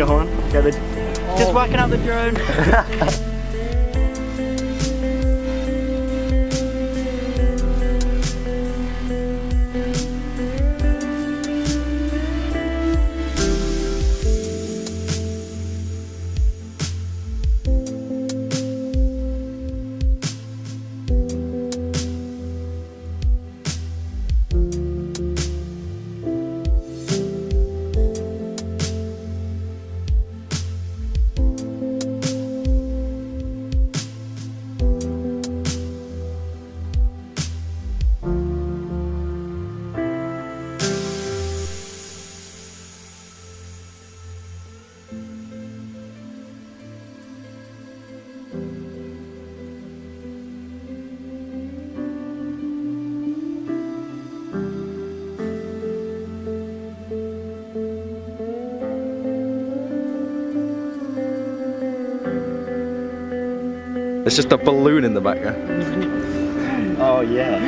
danger horn. Get the, Just oh. whacking out the drone. It's just a balloon in the background. Oh yeah.